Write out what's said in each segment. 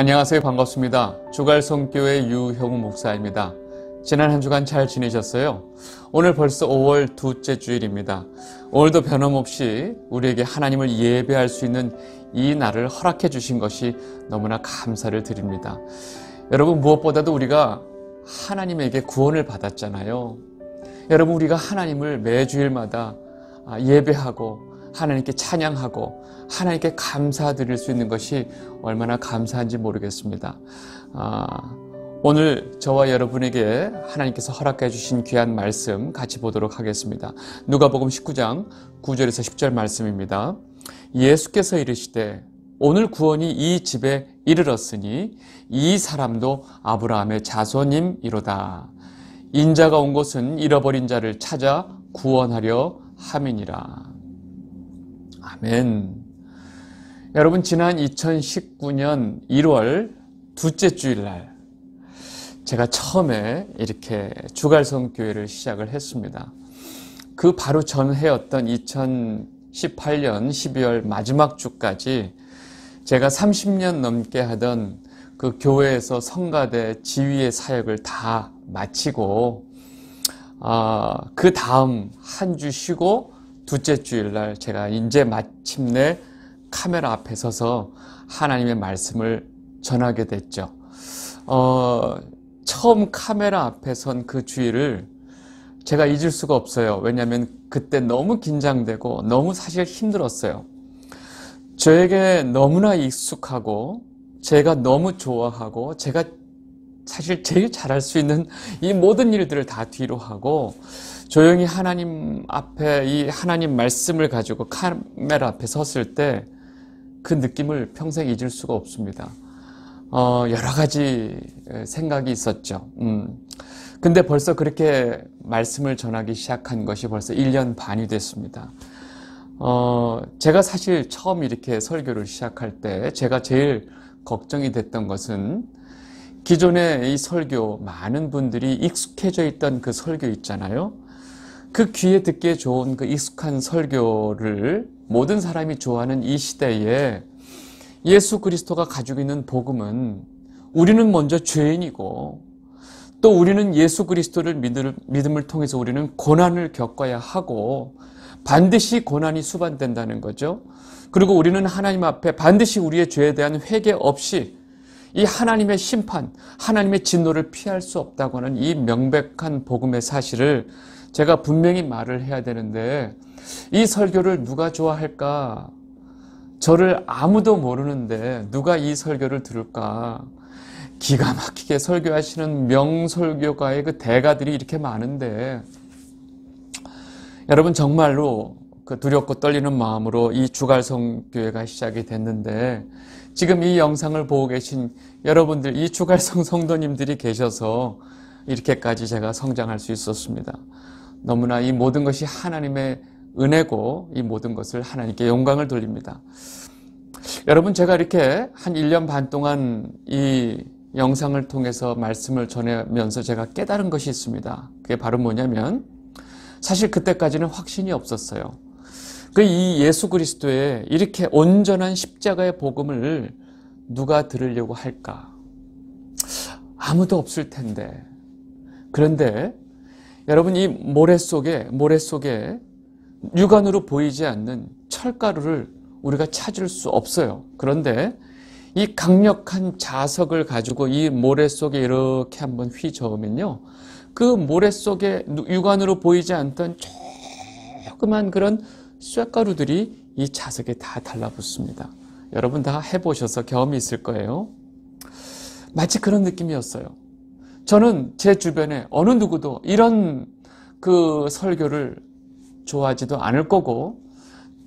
안녕하세요. 반갑습니다. 주갈성교회 유형우 목사입니다. 지난 한 주간 잘 지내셨어요? 오늘 벌써 5월 두째 주일입니다. 오늘도 변함없이 우리에게 하나님을 예배할 수 있는 이 날을 허락해 주신 것이 너무나 감사를 드립니다. 여러분, 무엇보다도 우리가 하나님에게 구원을 받았잖아요. 여러분, 우리가 하나님을 매주일마다 예배하고 하나님께 찬양하고 하나님께 감사드릴 수 있는 것이 얼마나 감사한지 모르겠습니다. 아, 오늘 저와 여러분에게 하나님께서 허락해 주신 귀한 말씀 같이 보도록 하겠습니다. 누가복음 19장 9절에서 10절 말씀입니다. 예수께서 이르시되 오늘 구원이 이 집에 이르렀으니 이 사람도 아브라함의 자손임이로다. 인자가 온 곳은 잃어버린 자를 찾아 구원하려 함이니라. 아멘. 여러분, 지난 2019년 1월 둘째 주일날, 제가 처음에 이렇게 주갈성 교회를 시작을 했습니다. 그 바로 전해였던 2018년 12월 마지막 주까지 제가 30년 넘게 하던 그 교회에서 성가대 지휘의 사역을 다 마치고, 어, 그 다음 한 주 쉬고 둘째 주일날 제가 이제 마침내 카메라 앞에 서서 하나님의 말씀을 전하게 됐죠. 어, 처음 카메라 앞에 선 그 주일을 제가 잊을 수가 없어요. 왜냐하면 그때 너무 긴장되고 너무 사실 힘들었어요. 저에게 너무나 익숙하고 제가 너무 좋아하고 제가 사실 제일 잘할 수 있는 이 모든 일들을 다 뒤로 하고 조용히 하나님 앞에 이 하나님 말씀을 가지고 카메라 앞에 섰을 때 그 느낌을 평생 잊을 수가 없습니다. 어, 여러 가지 생각이 있었죠. 음. 근데 벌써 그렇게 말씀을 전하기 시작한 것이 벌써 1년 반이 됐습니다. 어, 제가 사실 처음 이렇게 설교를 시작할 때 제가 제일 걱정이 됐던 것은 기존의 이 설교 많은 분들이 익숙해져 있던 그 설교 있잖아요. 그 귀에 듣기에 좋은 그 익숙한 설교를 모든 사람이 좋아하는 이 시대에 예수 그리스도가 가지고 있는 복음은 우리는 먼저 죄인이고 또 우리는 예수 그리스도를 믿음을 통해서 우리는 고난을 겪어야 하고 반드시 고난이 수반된다는 거죠. 그리고 우리는 하나님 앞에 반드시 우리의 죄에 대한 회개 없이 이 하나님의 심판, 하나님의 진노를 피할 수 없다고 하는 이 명백한 복음의 사실을 제가 분명히 말을 해야 되는데 이 설교를 누가 좋아할까? 저를 아무도 모르는데 누가 이 설교를 들을까? 기가 막히게 설교하시는 명설교가의 그 대가들이 이렇게 많은데 여러분 정말로 그 두렵고 떨리는 마음으로 이 주갈성 교회가 시작이 됐는데 지금 이 영상을 보고 계신 여러분들 이 주갈성 성도님들이 계셔서 이렇게까지 제가 성장할 수 있었습니다. 너무나 이 모든 것이 하나님의 은혜고 이 모든 것을 하나님께 영광을 돌립니다. 여러분 제가 이렇게 한 1년 반 동안 이 영상을 통해서 말씀을 전하면서 제가 깨달은 것이 있습니다. 그게 바로 뭐냐면 사실 그때까지는 확신이 없었어요. 그 이 예수 그리스도의 이렇게 온전한 십자가의 복음을 누가 들으려고 할까? 아무도 없을 텐데. 그런데 여러분 이 모래 속에 모래 속에 육안으로 보이지 않는 철가루를 우리가 찾을 수 없어요. 그런데 이 강력한 자석을 가지고 이 모래 속에 이렇게 한번 휘저으면요. 그 모래 속에 육안으로 보이지 않던 조그만 그런 쇠가루들이 이 자석에 다 달라붙습니다. 여러분 다 해보셔서 경험이 있을 거예요. 마치 그런 느낌이었어요. 저는 제 주변에 어느 누구도 이런 그 설교를 좋아하지도 않을 거고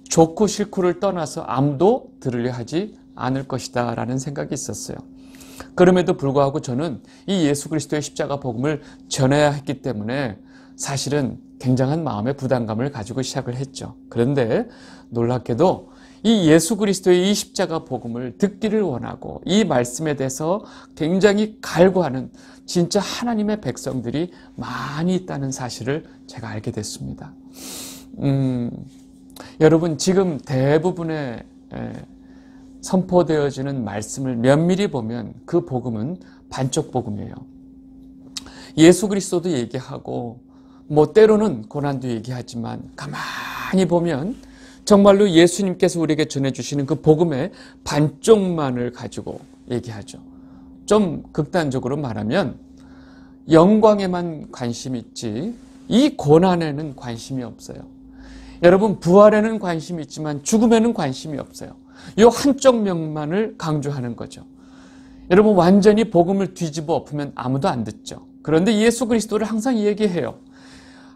좋고 싫고를 떠나서 아무도 들으려 하지 않을 것이다 라는 생각이 있었어요. 그럼에도 불구하고 저는 이 예수 그리스도의 십자가 복음을 전해야 했기 때문에 사실은 굉장한 마음의 부담감을 가지고 시작을 했죠. 그런데 놀랍게도 이 예수 그리스도의 이 십자가 복음을 듣기를 원하고 이 말씀에 대해서 굉장히 갈구하는 진짜 하나님의 백성들이 많이 있다는 사실을 제가 알게 됐습니다. 음, 여러분 지금 대부분의 선포되어지는 말씀을 면밀히 보면 그 복음은 반쪽 복음이에요. 예수 그리스도도 얘기하고 뭐 때로는 고난도 얘기하지만 가만히 보면 정말로 예수님께서 우리에게 전해주시는 그 복음의 반쪽만을 가지고 얘기하죠. 좀 극단적으로 말하면 영광에만 관심이 있지 이 고난에는 관심이 없어요. 여러분 부활에는 관심이 있지만 죽음에는 관심이 없어요. 이 한쪽 면만을 강조하는 거죠. 여러분 완전히 복음을 뒤집어 엎으면 아무도 안 듣죠. 그런데 예수 그리스도를 항상 얘기해요.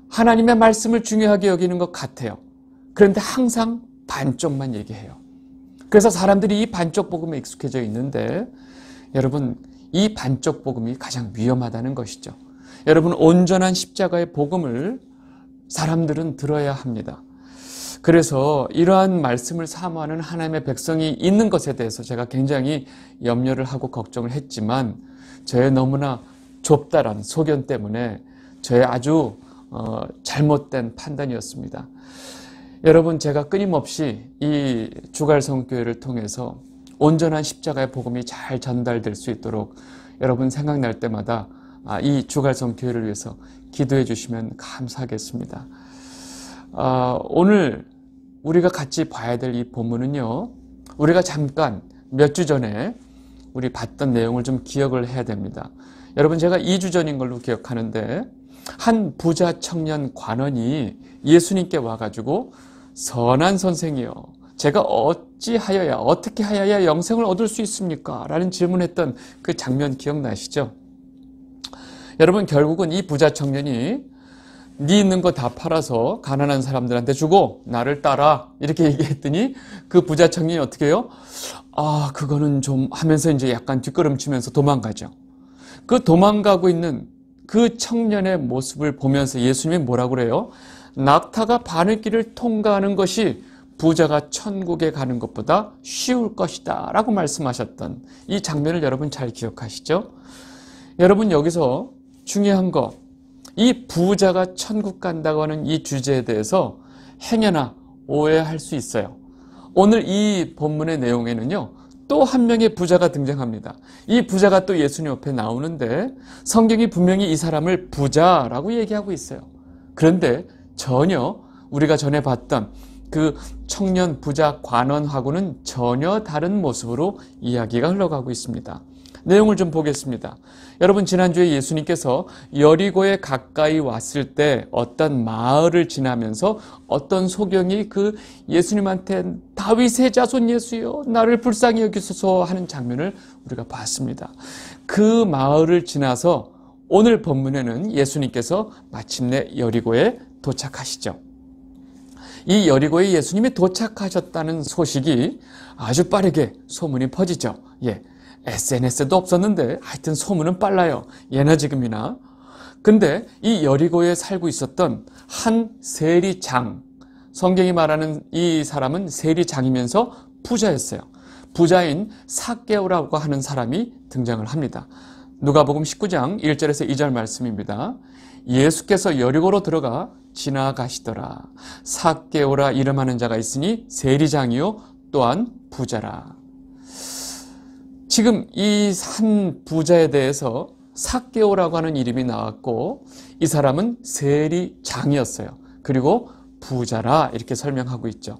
하나님의 말씀을 중요하게 여기는 것 같아요. 그런데 항상 반쪽만 얘기해요. 그래서 사람들이 이 반쪽 복음에 익숙해져 있는데 여러분 이 반쪽 복음이 가장 위험하다는 것이죠. 여러분 온전한 십자가의 복음을 사람들은 들어야 합니다. 그래서 이러한 말씀을 사모하는 하나님의 백성이 있는 것에 대해서 제가 굉장히 염려를 하고 걱정을 했지만 저의 너무나 좁다란 소견 때문에 저의 아주 어, 잘못된 판단이었습니다. 여러분 제가 끊임없이 이 주갈성교회를 통해서 온전한 십자가의 복음이 잘 전달될 수 있도록 여러분 생각날 때마다 아, 이 주갈성교회를 위해서 기도해 주시면 감사하겠습니다. 아, 오늘 우리가 같이 봐야 될 이 본문은요. 우리가 잠깐 몇 주 전에 우리 봤던 내용을 좀 기억을 해야 됩니다. 여러분 제가 2주 전인 걸로 기억하는데 한 부자 청년 관원이 예수님께 와가지고 선한 선생이요. 제가 어찌하여야 어떻게 하여야 영생을 얻을 수 있습니까? 라는 질문했던 그 장면 기억나시죠? 여러분 결국은 이 부자 청년이 네 있는 거 다 팔아서 가난한 사람들한테 주고 나를 따라 이렇게 얘기했더니 그 부자 청년이 어떻게 해요? 아 그거는 좀 하면서 이제 약간 뒷걸음치면서 도망가죠. 그 도망가고 있는 그 청년의 모습을 보면서 예수님이 뭐라고 그래요? 낙타가 바늘길을 통과하는 것이 부자가 천국에 가는 것보다 쉬울 것이다 라고 말씀하셨던 이 장면을 여러분 잘 기억하시죠? 여러분 여기서 중요한 거, 이 부자가 천국 간다고 하는 이 주제에 대해서 행여나 오해할 수 있어요. 오늘 이 본문의 내용에는요, 또 한 명의 부자가 등장합니다. 이 부자가 또 예수님 옆에 나오는데 성경이 분명히 이 사람을 부자라고 얘기하고 있어요. 그런데 전혀 우리가 전에 봤던 그 청년 부자 관원하고는 전혀 다른 모습으로 이야기가 흘러가고 있습니다. 내용을 좀 보겠습니다. 여러분 지난주에 예수님께서 여리고에 가까이 왔을 때 어떤 마을을 지나면서 어떤 소경이 그 예수님한테 다윗의 자손 예수여 나를 불쌍히 여기소서 하는 장면을 우리가 봤습니다. 그 마을을 지나서 오늘 본문에는 예수님께서 마침내 여리고에 도착하시죠. 이 여리고에 예수님이 도착하셨다는 소식이 아주 빠르게 소문이 퍼지죠. 예. SNS도 없었는데 하여튼 소문은 빨라요. 예나 지금이나. 근데 이 여리고에 살고 있었던 한 세리장, 성경이 말하는 이 사람은 세리장이면서 부자였어요. 부자인 사개오라고 하는 사람이 등장을 합니다. 누가복음 19장 1절에서 2절 말씀입니다. 예수께서 여리고로 들어가 지나가시더라. 사개오라 이름하는 자가 있으니 세리장이요 또한 부자라. 지금 이 한 부자에 대해서 사개오라고 하는 이름이 나왔고 이 사람은 세리장이었어요. 그리고 부자라 이렇게 설명하고 있죠.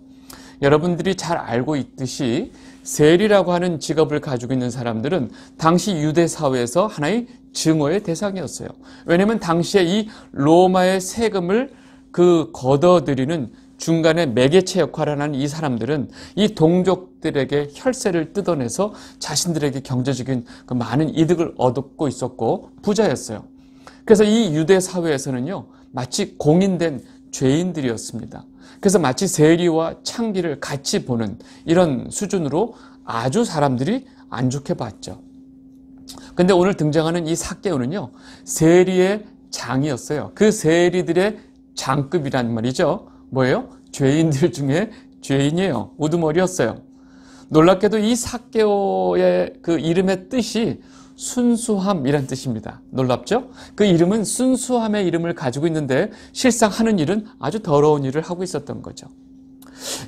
여러분들이 잘 알고 있듯이 세리라고 하는 직업을 가지고 있는 사람들은 당시 유대 사회에서 하나의 증오의 대상이었어요. 왜냐하면 당시에 이 로마의 세금을 그 걷어들이는 중간에 매개체 역할을 하는 이 사람들은 이 동족들에게 혈세를 뜯어내서 자신들에게 경제적인 그 많은 이득을 얻고 있었고 부자였어요. 그래서 이 유대 사회에서는요, 마치 공인된 죄인들이었습니다. 그래서 마치 세리와 창기를 같이 보는 이런 수준으로 아주 사람들이 안 좋게 봤죠. 근데 오늘 등장하는 이 사개오는요, 세리의 장이었어요. 그 세리들의 장급이란 말이죠. 뭐예요? 죄인들 중에 죄인이에요. 우두머리였어요. 놀랍게도 이 사개오의 그 이름의 뜻이 순수함이란 뜻입니다. 놀랍죠? 그 이름은 순수함의 이름을 가지고 있는데 실상 하는 일은 아주 더러운 일을 하고 있었던 거죠.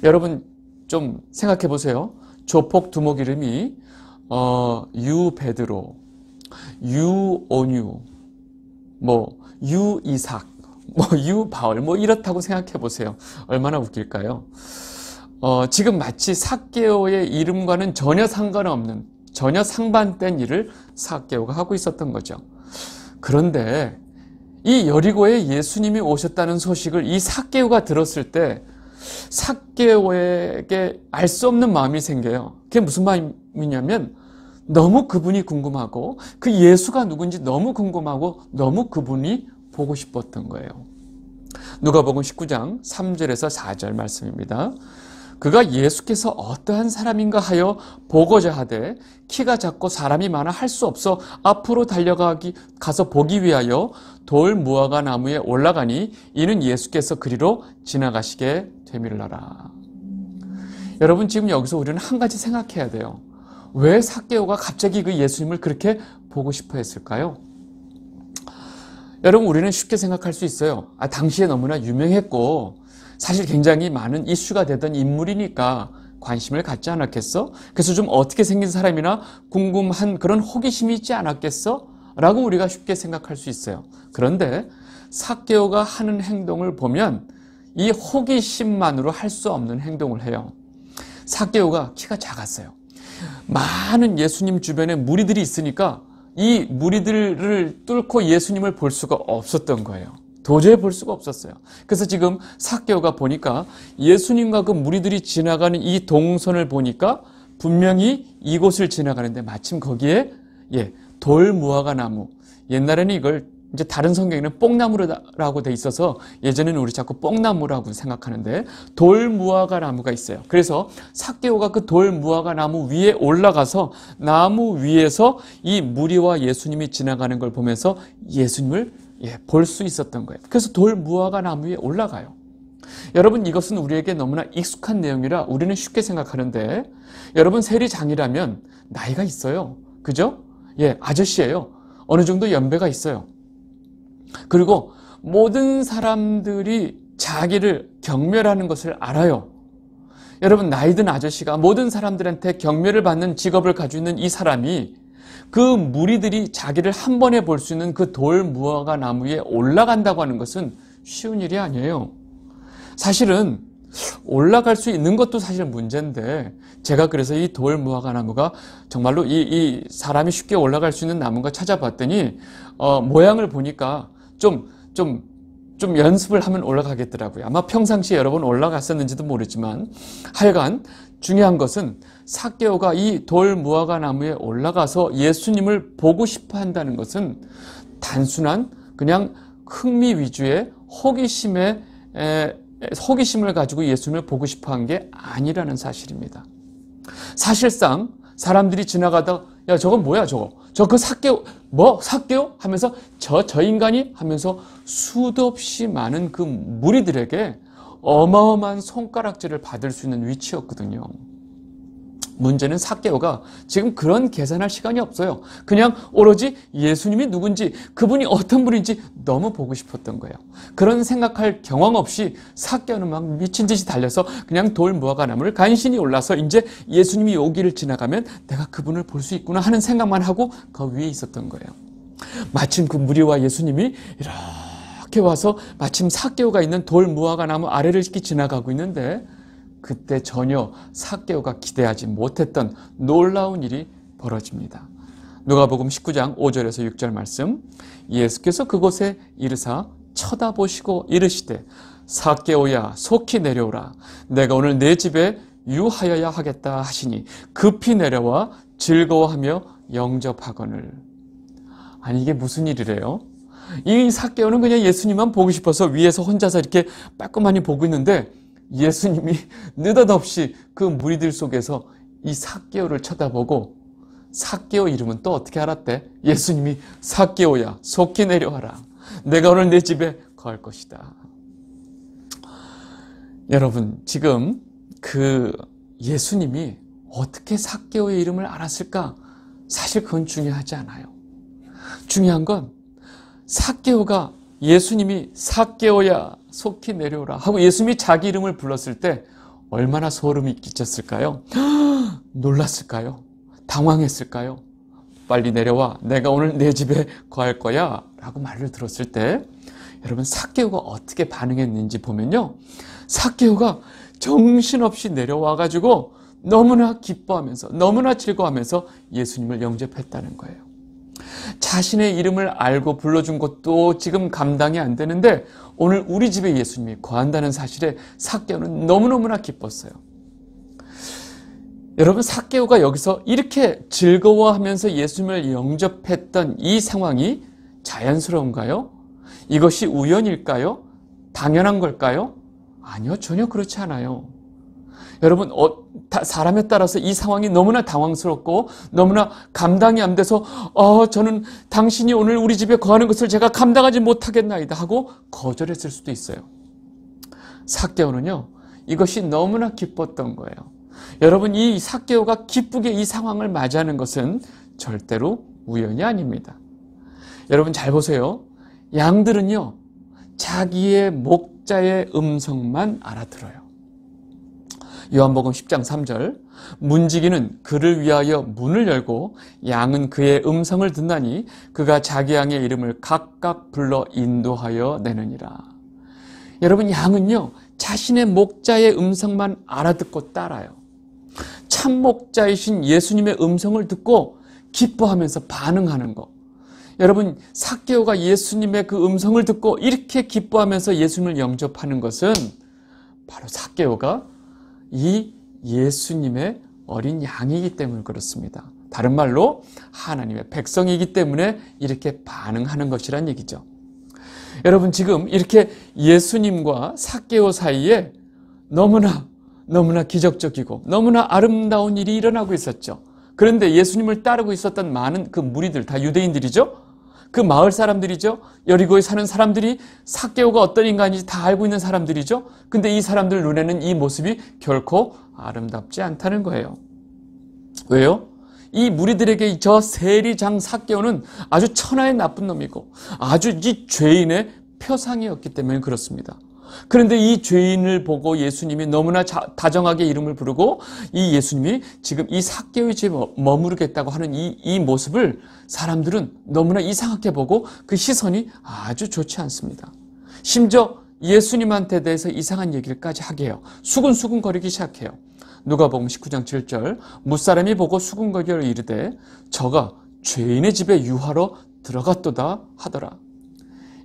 여러분 좀 생각해 보세요. 조폭 두목 이름이 어, 유베드로, 유오뉴, 뭐 유이삭, 뭐 유바울 뭐 이렇다고 생각해 보세요. 얼마나 웃길까요? 어, 지금 마치 사케오의 이름과는 전혀 상관없는 전혀 상반된 일을 사케오가 하고 있었던 거죠. 그런데 이 여리고에 예수님이 오셨다는 소식을 이 사케오가 들었을 때 사케오에게 알 수 없는 마음이 생겨요. 그게 무슨 마음이냐면 너무 그분이 궁금하고 그 예수가 누군지 너무 궁금하고 너무 그분이 보고 싶었던 거예요. 누가복음 19장 3절에서 4절 말씀입니다. 그가 예수께서 어떠한 사람인가 하여 보고자 하되 키가 작고 사람이 많아 할 수 없어 앞으로 달려가기 가서 보기 위하여 돌 무화과 나무에 올라가니 이는 예수께서 그리로 지나가시게 되밀라라. 여러분 지금 여기서 우리는 한 가지 생각해야 돼요. 왜 사케오가 갑자기 그 예수님을 그렇게 보고 싶어 했을까요? 여러분 우리는 쉽게 생각할 수 있어요. 아 당시에 너무나 유명했고 사실 굉장히 많은 이슈가 되던 인물이니까 관심을 갖지 않았겠어? 그래서 좀 어떻게 생긴 사람이나 궁금한 그런 호기심이 있지 않았겠어? 라고 우리가 쉽게 생각할 수 있어요. 그런데 사케오가 하는 행동을 보면 이 호기심만으로 할 수 없는 행동을 해요. 사케오가 키가 작았어요. 많은 예수님 주변에 무리들이 있으니까 이 무리들을 뚫고 예수님을 볼 수가 없었던 거예요. 도저히 볼 수가 없었어요. 그래서 지금 사케오가 보니까 예수님과 그 무리들이 지나가는 이 동선을 보니까 분명히 이곳을 지나가는데 마침 거기에 예, 돌 무화과 나무. 옛날에는 이걸 이제 다른 성경에는 뽕나무라고 돼 있어서 예전에는 우리 자꾸 뽕나무라고 생각하는데 돌 무화과 나무가 있어요. 그래서 사케오가 그 돌 무화과 나무 위에 올라가서 나무 위에서 이 무리와 예수님이 지나가는 걸 보면서 예수님을 예, 볼 수 있었던 거예요. 그래서 돌 무화과 나무 위에 올라가요. 여러분 이것은 우리에게 너무나 익숙한 내용이라 우리는 쉽게 생각하는데 여러분 세리장이라면 나이가 있어요. 그죠? 예, 아저씨예요. 어느 정도 연배가 있어요. 그리고 모든 사람들이 자기를 경멸하는 것을 알아요. 여러분 나이 든 아저씨가 모든 사람들한테 경멸을 받는 직업을 가지고 있는 이 사람이 그 무리들이 자기를 한 번에 볼 수 있는 그 돌 무화과 나무에 올라간다고 하는 것은 쉬운 일이 아니에요. 사실은 올라갈 수 있는 것도 사실 문제인데 제가 그래서 이 돌 무화과 나무가 정말로 이, 이 사람이 쉽게 올라갈 수 있는 나무가 찾아봤더니 어, 모양을 보니까 좀, 좀, 좀 연습을 하면 올라가겠더라고요. 아마 평상시에 여러 번 올라갔었는지도 모르지만 하여간 중요한 것은 사개오가 이 돌 무화과 나무에 올라가서 예수님을 보고 싶어 한다는 것은 단순한 그냥 흥미 위주의 호기심에 에, 호기심을 가지고 예수님을 보고 싶어 한 게 아니라는 사실입니다. 사실상 사람들이 지나가다 야 저건 뭐야 저거? 저그 사개오 뭐? 사개오? 하면서 저저 인간이? 하면서 수도 없이 많은 그 무리들에게 어마어마한 손가락질을 받을 수 있는 위치였거든요. 문제는 사개오가 지금 그런 계산할 시간이 없어요. 그냥 오로지 예수님이 누군지 그분이 어떤 분인지 너무 보고 싶었던 거예요. 그런 생각할 경황 없이 사개오는 막 미친 듯이 달려서 그냥 돌 무화과 나무를 간신히 올라서 이제 예수님이 여기를 지나가면 내가 그분을 볼 수 있구나 하는 생각만 하고 그 위에 있었던 거예요. 마침 그 무리와 예수님이 이렇게 와서 마침 사개오가 있는 돌 무화과 나무 아래를 지나가고 있는데 그때 전혀 사개오가 기대하지 못했던 놀라운 일이 벌어집니다. 누가복음 19장 5절에서 6절 말씀 예수께서 그곳에 이르사 쳐다보시고 이르시되 사개오야 속히 내려오라 내가 오늘 내 집에 유하여야 하겠다 하시니 급히 내려와 즐거워하며 영접하거늘 아니 이게 무슨 일이래요? 이 사개오는 그냥 예수님만 보고 싶어서 위에서 혼자서 이렇게 빠끔하니 보고 있는데 예수님이 느닷없이 그 무리들 속에서 이 사개오를 쳐다보고 사개오 이름은 또 어떻게 알았대? 예수님이 사개오야 속히 내려와라. 내가 오늘 내 집에 거할 것이다. 여러분 지금 그 예수님이 어떻게 사개오의 이름을 알았을까? 사실 그건 중요하지 않아요. 중요한 건 사개오가 예수님이 사개오야 속히 내려오라 하고 예수님이 자기 이름을 불렀을 때 얼마나 소름이 끼쳤을까요? 놀랐을까요? 당황했을까요? 빨리 내려와. 내가 오늘 내 집에 거할 거야. 라고 말을 들었을 때 여러분 사개오가 어떻게 반응했는지 보면요. 사개오가 정신없이 내려와 가지고 너무나 기뻐하면서 너무나 즐거워하면서 예수님을 영접했다는 거예요. 자신의 이름을 알고 불러준 것도 지금 감당이 안 되는데 오늘 우리 집에 예수님이 거한다는 사실에 사개오는 너무너무나 기뻤어요. 여러분 사개오가 여기서 이렇게 즐거워하면서 예수님을 영접했던 이 상황이 자연스러운가요? 이것이 우연일까요? 당연한 걸까요? 아니요, 전혀 그렇지 않아요. 여러분, 어, 사람에 따라서 이 상황이 너무나 당황스럽고 너무나 감당이 안 돼서 어, 저는 당신이 오늘 우리 집에 거하는 것을 제가 감당하지 못하겠나이다 하고 거절했을 수도 있어요. 사개오는요, 이것이 너무나 기뻤던 거예요. 여러분, 이 사개오가 기쁘게 이 상황을 맞이하는 것은 절대로 우연이 아닙니다. 여러분 잘 보세요. 양들은요, 자기의 목자의 음성만 알아들어요. 요한복음 10장 3절 문지기는 그를 위하여 문을 열고 양은 그의 음성을 듣나니 그가 자기 양의 이름을 각각 불러 인도하여 내느니라. 여러분 양은요 자신의 목자의 음성만 알아듣고 따라요. 참 목자이신 예수님의 음성을 듣고 기뻐하면서 반응하는 것. 여러분 사개오가 예수님의 그 음성을 듣고 이렇게 기뻐하면서 예수님을 영접하는 것은 바로 사개오가 이 예수님의 어린 양이기 때문에 그렇습니다. 다른 말로 하나님의 백성이기 때문에 이렇게 반응하는 것이란 얘기죠. 여러분 지금 이렇게 예수님과 사개오 사이에 너무나 너무나 기적적이고 너무나 아름다운 일이 일어나고 있었죠. 그런데 예수님을 따르고 있었던 많은 그 무리들 다 유대인들이죠. 그 마을 사람들이죠. 여리고에 사는 사람들이 사개오가 어떤 인간인지 다 알고 있는 사람들이죠. 근데 이 사람들 눈에는 이 모습이 결코 아름답지 않다는 거예요. 왜요? 이 무리들에게 저 세리장 사개오는 아주 천하의 나쁜 놈이고 아주 이 죄인의 표상이었기 때문에 그렇습니다. 그런데 이 죄인을 보고 예수님이 너무나 자, 다정하게 이름을 부르고 이 예수님이 지금 이 사개의 집에 머무르겠다고 하는 이, 이 모습을 사람들은 너무나 이상하게 보고 그 시선이 아주 좋지 않습니다. 심지어 예수님한테 대해서 이상한 얘기를까지 하게 해요. 수근수근 거리기 시작해요. 누가복음 19장 7절 무사람이 보고 수근거리를 이르되 저가 죄인의 집에 유하러 들어갔도다 하더라.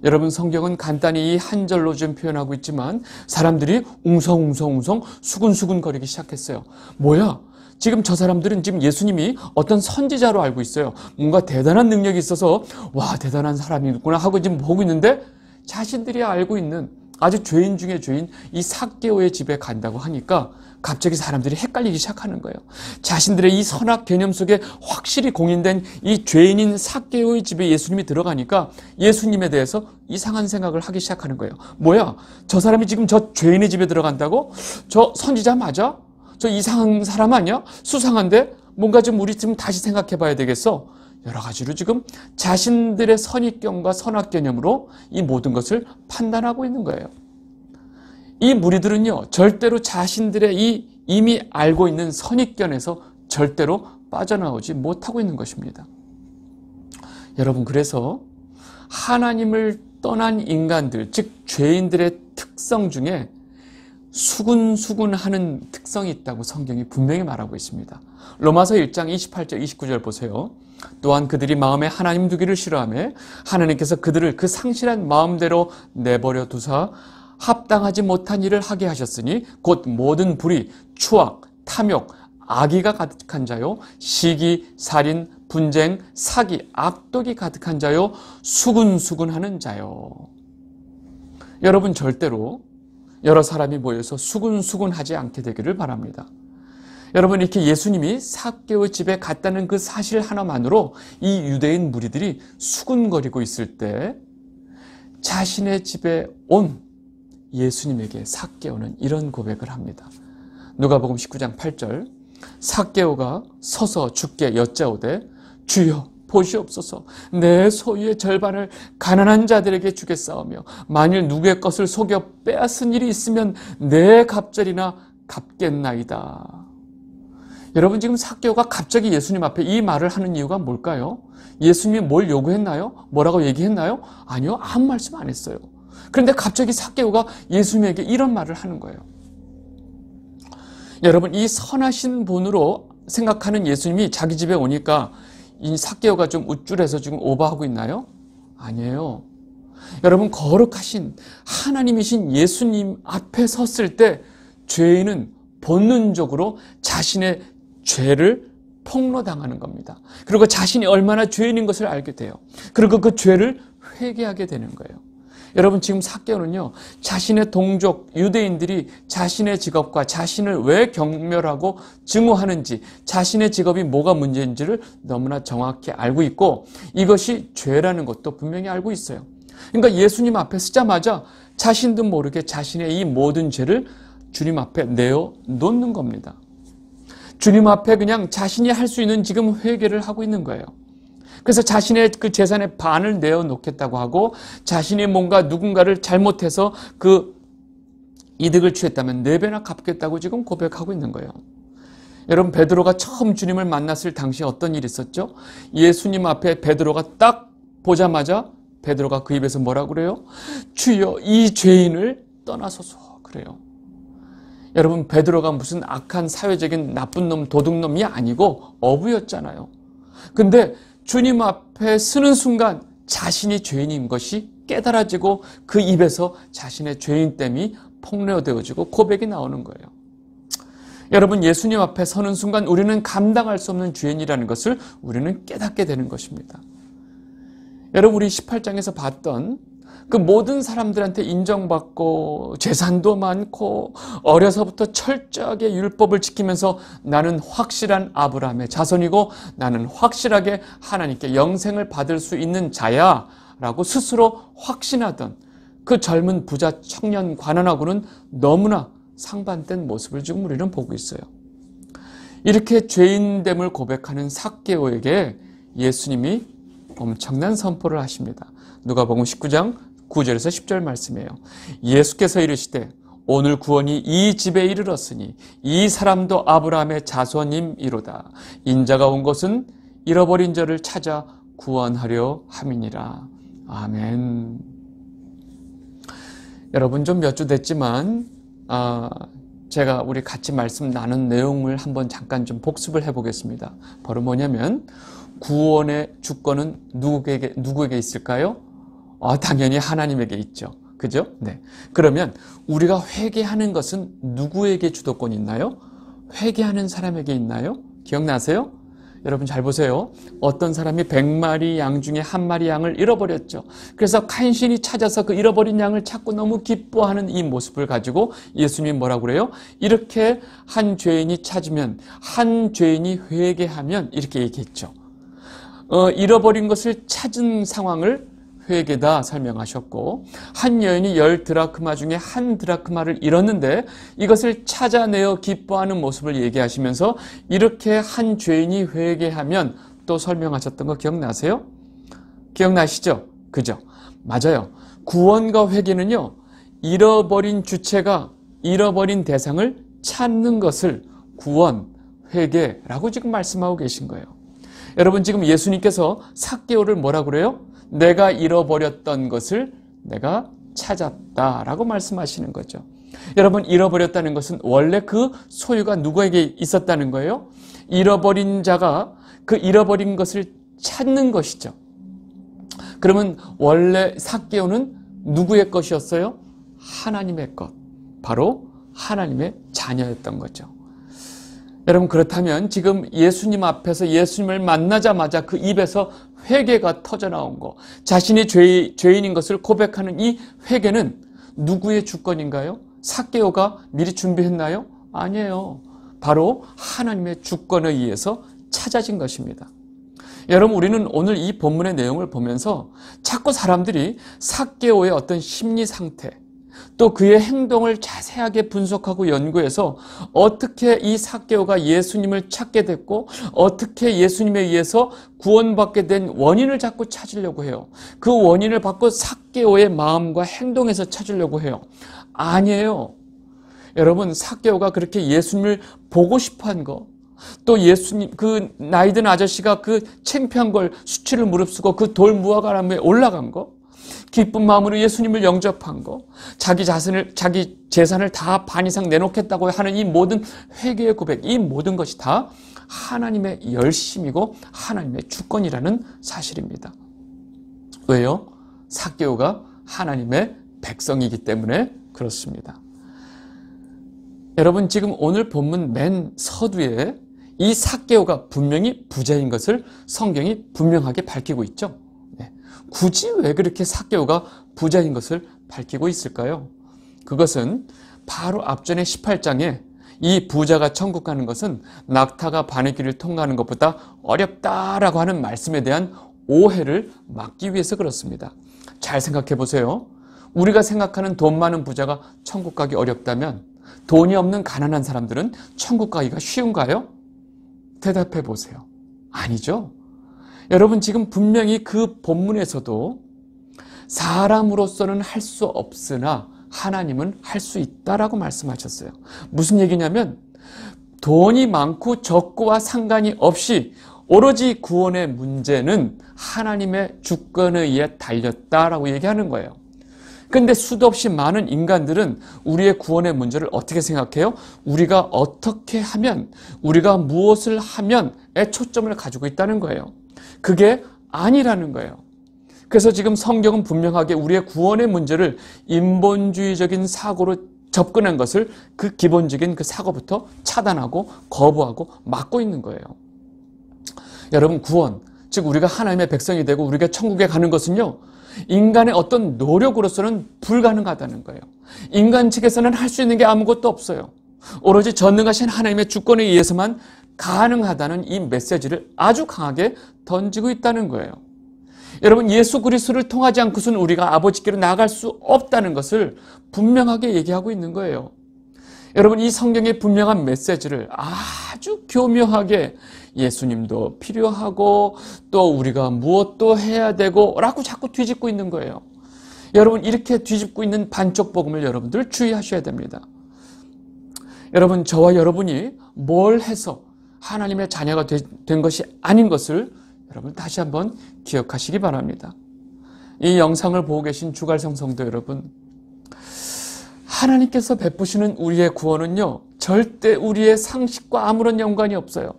여러분 성경은 간단히 이 한 절로 좀 표현하고 있지만 사람들이 웅성웅성웅성 수근수근 거리기 시작했어요. 뭐야? 지금 저 사람들은 지금 예수님이 어떤 선지자로 알고 있어요. 뭔가 대단한 능력이 있어서 와 대단한 사람이구나 하고 지금 보고 있는데 자신들이 알고 있는 아주 죄인 중에 죄인 이 사개오의 집에 간다고 하니까 갑자기 사람들이 헷갈리기 시작하는 거예요. 자신들의 이 선악 개념 속에 확실히 공인된 이 죄인인 사개오의 집에 예수님이 들어가니까 예수님에 대해서 이상한 생각을 하기 시작하는 거예요. 뭐야? 저 사람이 지금 저 죄인의 집에 들어간다고? 저 선지자 맞아? 저 이상한 사람 아니야? 수상한데? 뭔가 좀 우리 좀 다시 생각해 봐야 되겠어. 여러 가지로 지금 자신들의 선입견과 선악 개념으로 이 모든 것을 판단하고 있는 거예요. 이 무리들은요, 절대로 자신들의 이 이미 알고 있는 선입견에서 절대로 빠져나오지 못하고 있는 것입니다. 여러분, 그래서 하나님을 떠난 인간들, 즉, 죄인들의 특성 중에 수군수군 하는 특성이 있다고 성경이 분명히 말하고 있습니다. 로마서 1장 28절, 29절 보세요. 또한 그들이 마음에 하나님 두기를 싫어하며 하나님께서 그들을 그 상실한 마음대로 내버려 두사 합당하지 못한 일을 하게 하셨으니 곧 모든 불의, 추악, 탐욕, 악의가 가득한 자요, 시기, 살인, 분쟁, 사기, 악독이 가득한 자요, 수군수군하는 자요. 여러분 절대로 여러 사람이 모여서 수군수군하지 않게 되기를 바랍니다. 여러분 이렇게 예수님이 사개의 집에 갔다는 그 사실 하나만으로 이 유대인 무리들이 수군거리고 있을 때 자신의 집에 온 예수님에게 사개오는 이런 고백을 합니다. 누가복음 19장 8절 사개오가 서서 주께 여짜오되 주여 보시옵소서 내 소유의 절반을 가난한 자들에게 주겠사오며 만일 누구의 것을 속여 빼앗은 일이 있으면 내 갑절이나 갚겠나이다. 여러분 지금 사개오가 갑자기 예수님 앞에 이 말을 하는 이유가 뭘까요? 예수님이 뭘 요구했나요? 뭐라고 얘기했나요? 아니요. 아무 말씀 안 했어요. 그런데 갑자기 사개오가 예수님에게 이런 말을 하는 거예요. 여러분 이 선하신 분으로 생각하는 예수님이 자기 집에 오니까 이 사개오가 좀 우쭐해서 지금 오버하고 있나요? 아니에요. 여러분 거룩하신 하나님이신 예수님 앞에 섰을 때 죄인은 본능적으로 자신의 죄를 폭로당하는 겁니다. 그리고 자신이 얼마나 죄인인 것을 알게 돼요. 그리고 그 죄를 회개하게 되는 거예요. 여러분 지금 사개오는요 자신의 동족 유대인들이 자신의 직업과 자신을 왜 경멸하고 증오하는지 자신의 직업이 뭐가 문제인지를 너무나 정확히 알고 있고 이것이 죄라는 것도 분명히 알고 있어요. 그러니까 예수님 앞에 서자마자 자신도 모르게 자신의 이 모든 죄를 주님 앞에 내어 놓는 겁니다. 주님 앞에 그냥 자신이 할 수 있는 지금 회개를 하고 있는 거예요. 그래서 자신의 그 재산의 반을 내어 놓겠다고 하고 자신이 뭔가 누군가를 잘못해서 그 이득을 취했다면 네 배나 갚겠다고 지금 고백하고 있는 거예요. 여러분 베드로가 처음 주님을 만났을 당시에 어떤 일이 있었죠? 예수님 앞에 베드로가 딱 보자마자 베드로가 그 입에서 뭐라 그래요? 주여 이 죄인을 떠나소서 그래요. 여러분 베드로가 무슨 악한 사회적인 나쁜 놈 도둑놈이 아니고 어부였잖아요. 근데 주님 앞에 서는 순간 자신이 죄인인 것이 깨달아지고 그 입에서 자신의 죄인됨이 폭로되어지고 고백이 나오는 거예요. 여러분 예수님 앞에 서는 순간 우리는 감당할 수 없는 죄인이라는 것을 우리는 깨닫게 되는 것입니다. 여러분 우리 18장에서 봤던 그 모든 사람들한테 인정받고 재산도 많고 어려서부터 철저하게 율법을 지키면서 나는 확실한 아브라함의 자손이고 나는 확실하게 하나님께 영생을 받을 수 있는 자야 라고 스스로 확신하던 그 젊은 부자 청년 관원하고는 너무나 상반된 모습을 지금 우리는 보고 있어요. 이렇게 죄인됨을 고백하는 삭개오에게 예수님이 엄청난 선포를 하십니다. 누가복음 19장 9절에서 10절 말씀이에요. 예수께서 이르시되 오늘 구원이 이 집에 이르렀으니 이 사람도 아브라함의 자손임이로다. 인자가 온 것은 잃어버린 자를 찾아 구원하려 함이니라. 아멘. 여러분 좀 몇 주 됐지만 아, 제가 우리 같이 말씀 나눈 내용을 한번 잠깐 좀 복습을 해보겠습니다. 바로 뭐냐면 구원의 주권은 누구에게 누구에게 있을까요? 어, 당연히 하나님에게 있죠. 그죠? 네. 그러면 우리가 회개하는 것은 누구에게 주도권이 있나요? 회개하는 사람에게 있나요? 기억나세요? 여러분 잘 보세요. 어떤 사람이 100마리 양 중에 한 마리 양을 잃어버렸죠. 그래서 간신히 찾아서 그 잃어버린 양을 찾고 너무 기뻐하는 이 모습을 가지고 예수님이 뭐라고 그래요? 이렇게 한 죄인이 찾으면 한 죄인이 회개하면 이렇게 얘기했죠. 어, 잃어버린 것을 찾은 상황을 회계다 설명하셨고 한 여인이 열 드라크마 중에 한 드라크마를 잃었는데 이것을 찾아내어 기뻐하는 모습을 얘기하시면서 이렇게 한 죄인이 회개하면 또 설명하셨던 거 기억나세요? 기억나시죠? 그죠? 맞아요. 구원과 회개는요. 잃어버린 주체가 잃어버린 대상을 찾는 것을 구원, 회개라고 지금 말씀하고 계신 거예요. 여러분 지금 예수님께서 사개오를 뭐라 그래요? 내가 잃어버렸던 것을 내가 찾았다라고 말씀하시는 거죠. 여러분 잃어버렸다는 것은 원래 그 소유가 누구에게 있었다는 거예요? 잃어버린 자가 그 잃어버린 것을 찾는 것이죠. 그러면 원래 삭개오는 누구의 것이었어요? 하나님의 것. 바로 하나님의 자녀였던 거죠. 여러분 그렇다면 지금 예수님 앞에서 예수님을 만나자마자 그 입에서 회개가 터져 나온 거, 자신이 죄, 죄인인 것을 고백하는 이 회개는 누구의 주권인가요? 사개오가 미리 준비했나요? 아니에요. 바로 하나님의 주권에 의해서 찾아진 것입니다. 여러분 우리는 오늘 이 본문의 내용을 보면서 자꾸 사람들이 사개오의 어떤 심리 상태, 또 그의 행동을 자세하게 분석하고 연구해서 어떻게 이 사개오가 예수님을 찾게 됐고 어떻게 예수님에 의해서 구원받게 된 원인을 자꾸 찾으려고 해요. 그 원인을 받고 사개오의 마음과 행동에서 찾으려고 해요. 아니에요. 여러분 사개오가 그렇게 예수님을 보고 싶어 한 거, 또 예수님 그 나이든 아저씨가 그 창피한 걸 수치를 무릅쓰고 그 돌 무화과나무에 올라간 거 기쁜 마음으로 예수님을 영접한 거 자기 자신을 자기 재산을 다 반 이상 내놓겠다고 하는 이 모든 회개의 고백 이 모든 것이 다 하나님의 열심이고 하나님의 주권이라는 사실입니다. 왜요? 사개오가 하나님의 백성이기 때문에 그렇습니다. 여러분 지금 오늘 본문 맨 서두에 이 사개오가 분명히 부자인 것을 성경이 분명하게 밝히고 있죠. 네. 굳이 왜 그렇게 사개오가 부자인 것을 밝히고 있을까요? 그것은 바로 앞전의 18장에 이 부자가 천국 가는 것은 낙타가 바늘 길을 통과하는 것보다 어렵다라고 하는 말씀에 대한 오해를 막기 위해서 그렇습니다. 잘 생각해 보세요. 우리가 생각하는 돈 많은 부자가 천국 가기 어렵다면 돈이 없는 가난한 사람들은 천국 가기가 쉬운가요? 대답해 보세요. 아니죠. 여러분 지금 분명히 그 본문에서도 사람으로서는 할 수 없으나 하나님은 할 수 있다라고 말씀하셨어요. 무슨 얘기냐면 돈이 많고 적고와 상관이 없이 오로지 구원의 문제는 하나님의 주권에 의해 달렸다라고 얘기하는 거예요. 근데 수도 없이 많은 인간들은 우리의 구원의 문제를 어떻게 생각해요? 우리가 어떻게 하면, 우리가 무엇을 하면에 초점을 가지고 있다는 거예요. 그게 아니라는 거예요. 그래서 지금 성경은 분명하게 우리의 구원의 문제를 인본주의적인 사고로 접근한 것을 그 기본적인 그 사고부터 차단하고 거부하고 막고 있는 거예요. 여러분 구원, 즉 우리가 하나님의 백성이 되고 우리가 천국에 가는 것은요. 인간의 어떤 노력으로서는 불가능하다는 거예요. 인간 측에서는 할 수 있는 게 아무것도 없어요. 오로지 전능하신 하나님의 주권에 의해서만 가능하다는 이 메시지를 아주 강하게 던지고 있다는 거예요. 여러분 예수 그리스도를 통하지 않고서는 우리가 아버지께로 나갈 수 없다는 것을 분명하게 얘기하고 있는 거예요. 여러분 이 성경의 분명한 메시지를 아주 교묘하게 예수님도 필요하고 또 우리가 무엇도 해야 되고 라고 자꾸 뒤집고 있는 거예요. 여러분 이렇게 뒤집고 있는 반쪽 복음을 여러분들 주의하셔야 됩니다. 여러분 저와 여러분이 뭘 해서 하나님의 자녀가 된 것이 아닌 것을 여러분 다시 한번 기억하시기 바랍니다. 이 영상을 보고 계신 주갈성 성도 여러분 하나님께서 베푸시는 우리의 구원은요 절대 우리의 상식과 아무런 연관이 없어요.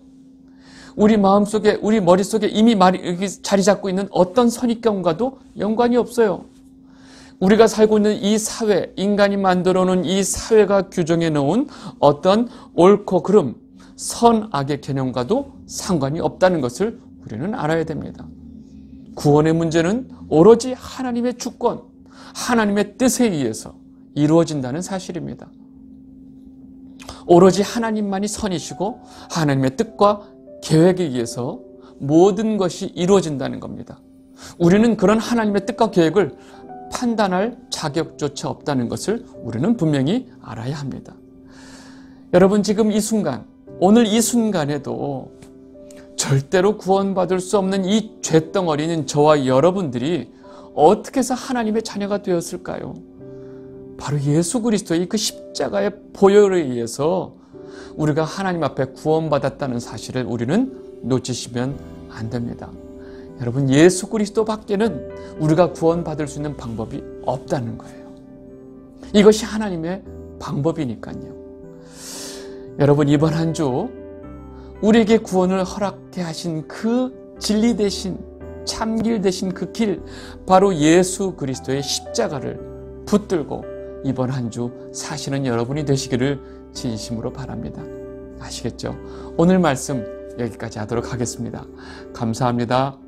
우리 마음속에 우리 머릿속에 이미 자리 잡고 있는 어떤 선입견과도 연관이 없어요. 우리가 살고 있는 이 사회, 인간이 만들어 놓은 이 사회가 규정해 놓은 어떤 옳고 그름, 선악의 개념과도 상관이 없다는 것을 우리는 알아야 됩니다. 구원의 문제는 오로지 하나님의 주권, 하나님의 뜻에 의해서 이루어진다는 사실입니다. 오로지 하나님만이 선이시고 하나님의 뜻과 계획에 의해서 모든 것이 이루어진다는 겁니다. 우리는 그런 하나님의 뜻과 계획을 판단할 자격조차 없다는 것을 우리는 분명히 알아야 합니다. 여러분 지금 이 순간, 오늘 이 순간에도 절대로 구원받을 수 없는 이 죄덩어리는 저와 여러분들이 어떻게 해서 하나님의 자녀가 되었을까요? 바로 예수 그리스도의 그 십자가의 보혈에 의해서 우리가 하나님 앞에 구원받았다는 사실을 우리는 놓치시면 안 됩니다. 여러분, 예수 그리스도 밖에는 우리가 구원받을 수 있는 방법이 없다는 거예요. 이것이 하나님의 방법이니까요. 여러분, 이번 한주 우리에게 구원을 허락해 하신 그 진리 대신 참길 대신 그 길, 바로 예수 그리스도의 십자가를 붙들고 이번 한 주 사시는 여러분이 되시기를 진심으로 바랍니다. 아시겠죠? 오늘 말씀 여기까지 하도록 하겠습니다. 감사합니다.